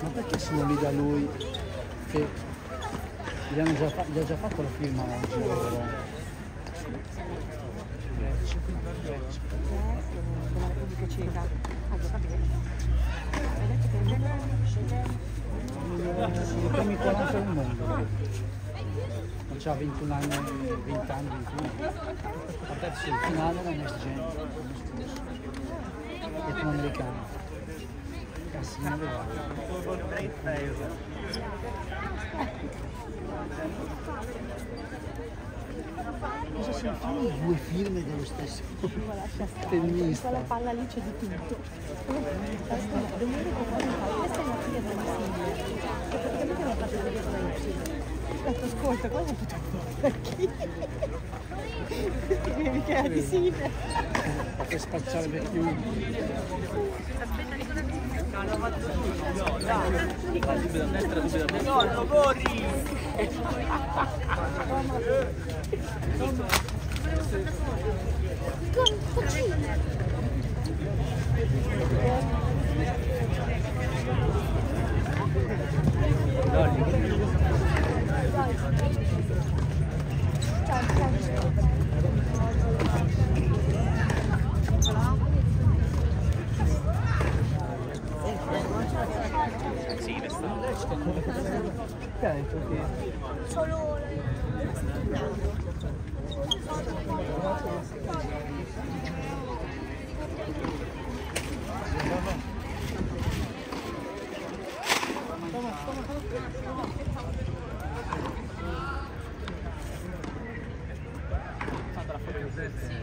Ma perché sono lì da lui? Che gli, hanno già, fa- gli ha già fatto la firma oggi il Sono primi 40 del mondo. Non c'ha 21 anni, 20 anni, 21. Ha perso il finale da Next Gen. Etnoamericano. Cassino Levare. Cosa si fanno due firme dello stesso tennista? Quella palla lì c'è di tutto. Domenico Bonifazio, questa è la figlia della Silvia. Che praticamente mi ha fatto vedere da Y. Ho detto, ascolta, non potevo perché? Perché Michela di Silvia. Per spacciare vecchioni. Che ha detto che Ah no, con lui. No. Sì, Penso che... Solo... Sì,